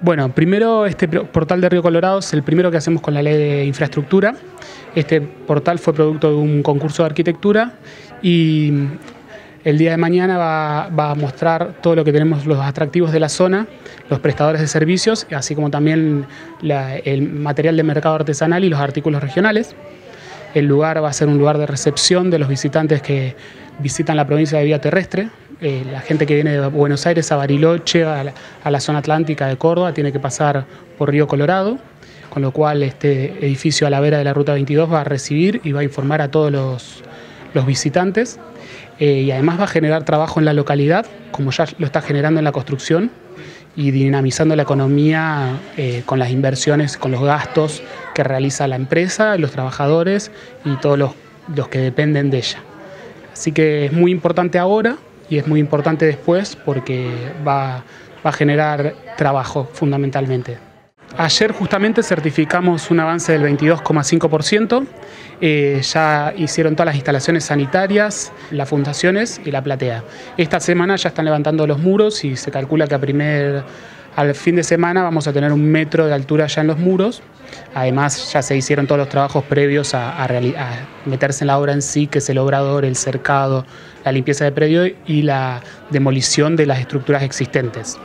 Bueno, primero este portal de Río Colorado es el primero que hacemos con la ley de infraestructura. Este portal fue producto de un concurso de arquitectura y el día de mañana va, a mostrar todo lo que tenemos, los atractivos de la zona, los prestadores de servicios, así como también el material de mercado artesanal y los artículos regionales. El lugar va a ser un lugar de recepción de los visitantes que visitan la provincia de vía terrestre, eh, la gente que viene de Buenos Aires a Bariloche, a la, zona atlántica de Córdoba, tiene que pasar por Río Colorado, con lo cual este edificio a la vera de la Ruta 22 va a recibir y va a informar a todos los, visitantes. Eh, y además va a generar trabajo en la localidad, como ya lo está generando en la construcción, y dinamizando la economía eh, con las inversiones, con los gastos que realiza la empresa, los trabajadores y todos los que dependen de ella. Así que es muy importante ahora y es muy importante después porque va, a generar trabajo fundamentalmente. Ayer justamente certificamos un avance del 22,5%. Eh, ya hicieron todas las instalaciones sanitarias, las fundaciones y la platea. Esta semana ya están levantando los muros y se calcula que a primer al fin de semana vamos a tener un metro de altura ya en los muros. Además, ya se hicieron todos los trabajos previos a, meterse en la obra en sí, que es el obrador, el cercado, la limpieza de predio y la demolición de las estructuras existentes.